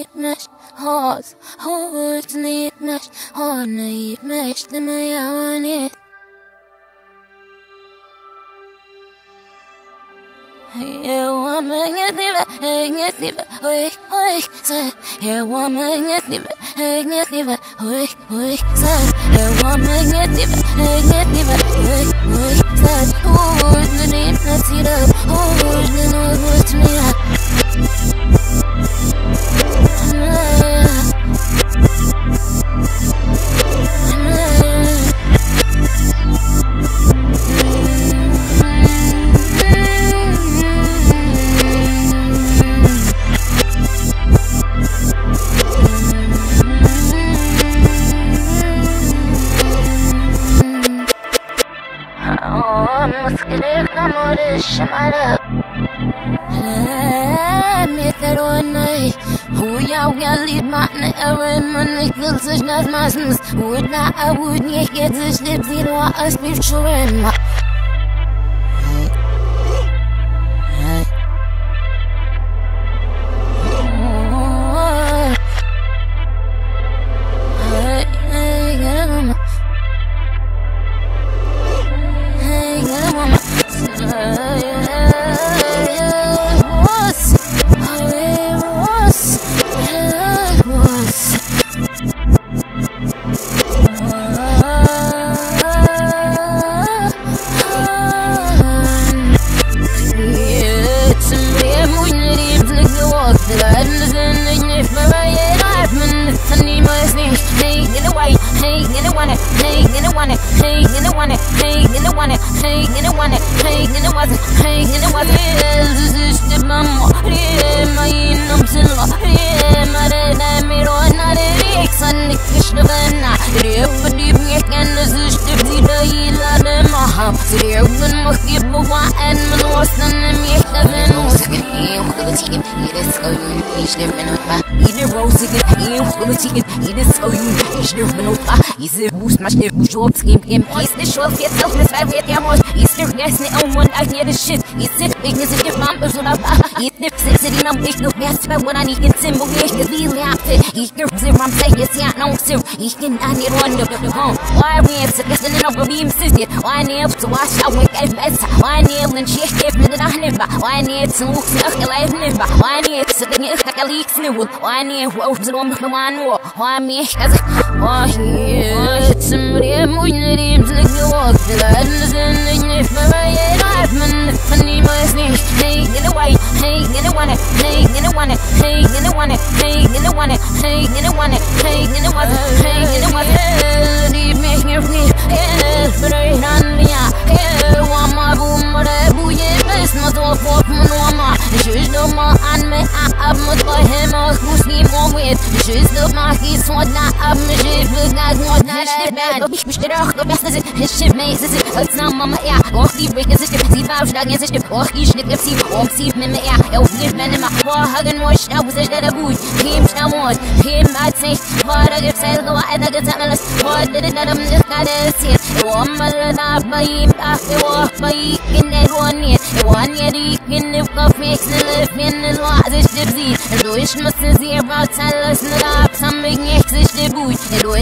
niet mesh Hos, hos niet mesh Hos niet mesh De me jou niet Eu amanheciva, amanheciva, oi, oi, sai. Eu amanheciva, amanheciva, oi, oi, sai. Eu amanheciva, amanheciva, oi, oi, sai. Hoje no مسكرك نمر الشمال ميتروني هو يا ويالي معنى أول من يكلسش ناس ماسنس ودنا Hey, you don't want it, hey, you don't want it, hey, you don't want it, hey, you don't want it, hey. En mijn worsten en meer te vinden. Heel goed zien, hier is gewoon iets niet meer nodig. Ieder roze get heel goed zien, hier is gewoon iets niet meer nodig. Ieder boost je moet op schim in peace. De show fit zelf met vijf weer jammer. Ieder gas ne one uit niet de shit. Ieder big is het man zo dat ba. Ieder six in nam ik nog meer spel wat ik in symbol weer je wie laat. Ieder zero I'm saying ja no zero. Ik kan aan die run op de home. Why we have to get in over beam sit. Why need to wash out with a best. Why need and shit if me that I never. Why need to look the life never. Why need to the get a leaks new. Why need what the one on. Why me as Why here somebody muy nerim to the walk. The lads in the one. Hey in the one. Hey in the one. Hey in the one. Hey in the one. Hey in the one. Hey in the one. with Just look my he's one not up and shit Look not one not shit bad Bitch bitch der auch was ist His shit mate ist Als na mama ja Och die brick ist shit Sie war schlagen ist shit Och ich nick FC Och sie mit mir ja Auf nicht meine mach war hagen was da was ist der gut Kim stamot Kim hat sich war der gefällt war einer gesammelt war der der nicht gerade ist وأما الأنا بيب أحوى بيك إن الوانية الوانية ريك إن opmissen lift minnen laat is de vliet. En doe is me ze zeer wat alles laat, sam ik echt is de boeit. En doe